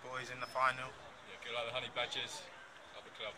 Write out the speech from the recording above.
boys in the final. Yeah, good luck the Honey Badgers, Love the club.